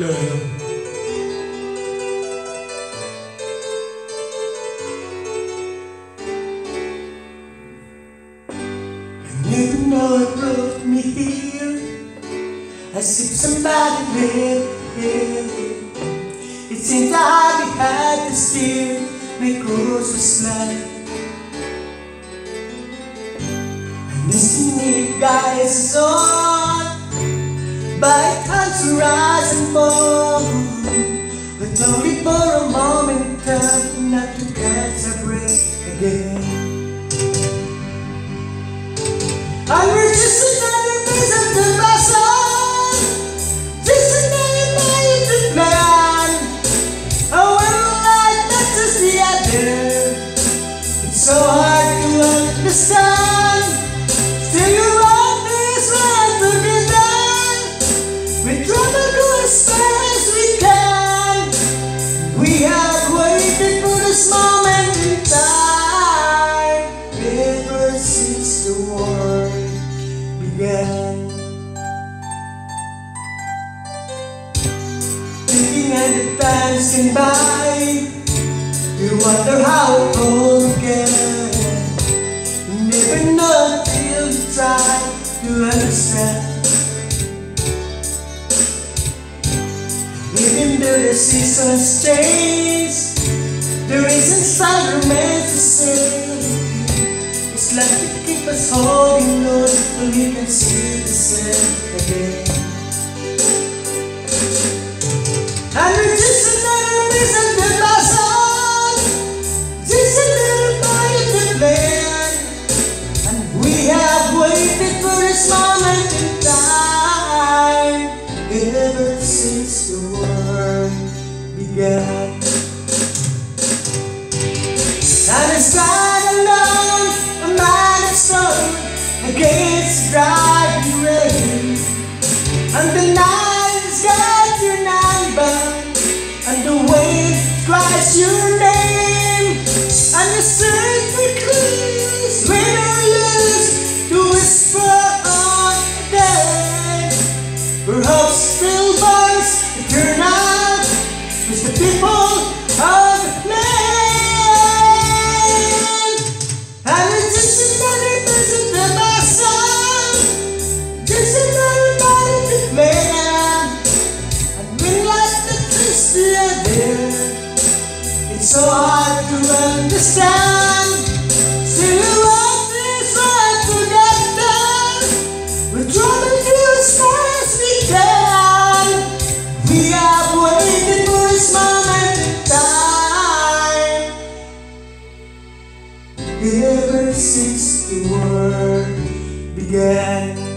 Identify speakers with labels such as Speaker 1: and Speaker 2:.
Speaker 1: love.
Speaker 2: Maybe no one brought me here. I see somebody living. It seems I hardly had to steal. my course was life. I'm missing guys is on, but I can't survive. But only for a moment time Not to catch a again Times can by. You wonder how it all began You never know till you try to understand. Even though the seasons change The reasons I remain the same. It's like you keep us holding on Till we can see the sun again this moment in time Ever since the world began. Riding alone, a man is strong against the Hope still burns, out, with the people of land. And it's just another visit to my son. Just another body to man. And when life that is the other, it's so hard to understand. ever since the world began.